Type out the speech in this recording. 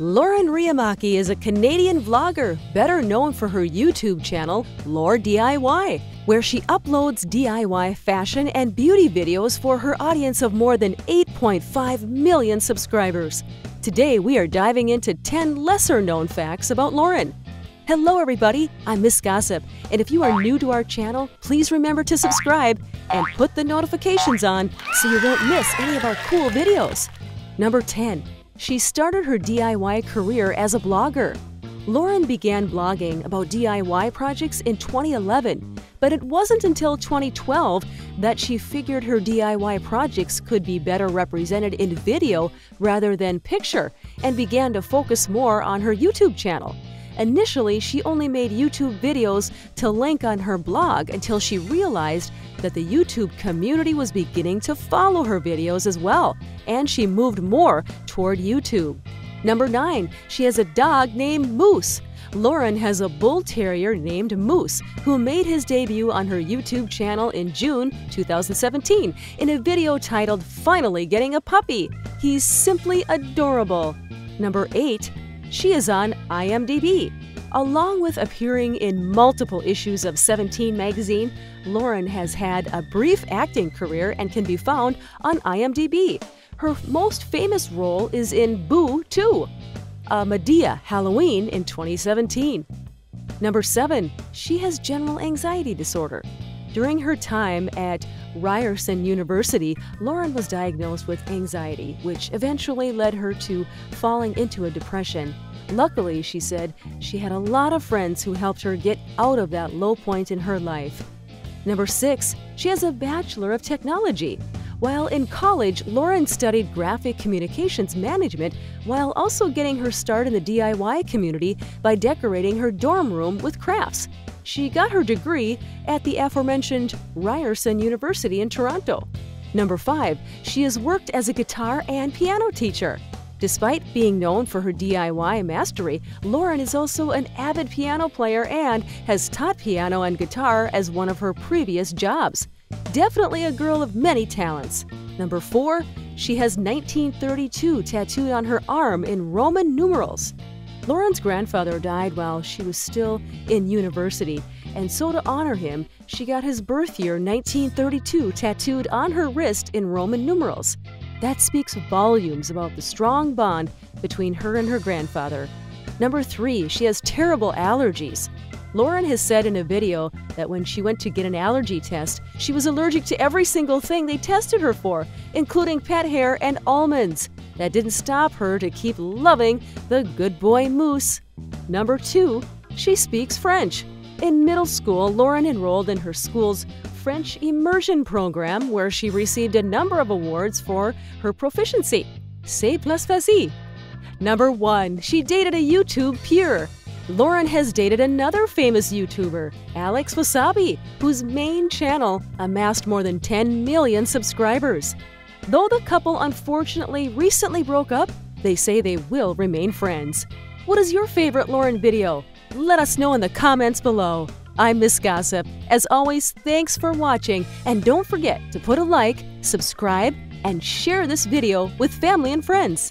Lauren Riihimaki is a Canadian vlogger, better known for her YouTube channel, LaurDIY, where she uploads DIY fashion and beauty videos for her audience of more than 8.5 million subscribers. Today, we are diving into 10 lesser known facts about Lauren. Hello, everybody. I'm Miss Gossip, and if you are new to our channel, please remember to subscribe and put the notifications on so you won't miss any of our cool videos. Number 10. She started her DIY career as a blogger. Lauren began blogging about DIY projects in 2011, but it wasn't until 2012 that she figured her DIY projects could be better represented in video rather than picture and began to focus more on her YouTube channel. Initially, she only made YouTube videos to link on her blog until she realized that the YouTube community was beginning to follow her videos as well, and she moved more toward YouTube. Number 9. She has a dog named Moose. Lauren has a bull terrier named Moose, who made his debut on her YouTube channel in June 2017 in a video titled Finally Getting a Puppy. He's simply adorable. Number 8. She is on IMDb. Along with appearing in multiple issues of 17 magazine, Lauren has had a brief acting career and can be found on IMDb. Her most famous role is in Boo 2, a Madea Halloween in 2017. Number 7. She has general anxiety disorder. During her time at Ryerson University, Lauren was diagnosed with anxiety, which eventually led her to falling into a depression. Luckily, she said, she had a lot of friends who helped her get out of that low point in her life. Number 6. She has a Bachelor of Technology. While in college, Lauren studied graphic communications management while also getting her start in the DIY community by decorating her dorm room with crafts. She got her degree at the aforementioned Ryerson University in Toronto. Number 5. She has worked as a guitar and piano teacher. Despite being known for her DIY mastery, Lauren is also an avid piano player and has taught piano and guitar as one of her previous jobs. Definitely a girl of many talents. Number 4. She has 1932 tattooed on her arm in Roman numerals. Lauren's grandfather died while she was still in university, and so to honor him, she got his birth year 1932 tattooed on her wrist in Roman numerals. That speaks volumes about the strong bond between her and her grandfather. Number 3. She has terrible allergies. Lauren has said in a video that when she went to get an allergy test, she was allergic to every single thing they tested her for, including pet hair and almonds. That didn't stop her to keep loving the good boy Moose. Number 2. She speaks French. In middle school, Lauren enrolled in her school's French immersion program where she received a number of awards for her proficiency. C'est plus facile. Number 1. She dated a YouTube peer. Lauren has dated another famous YouTuber, Alex Wassabi, whose main channel amassed more than 10 million subscribers. Though the couple unfortunately recently broke up, they say they will remain friends. What is your favorite Lauren video? Let us know in the comments below. I'm Miss Gossip. As always, thanks for watching, and don't forget to put a like, subscribe, and share this video with family and friends.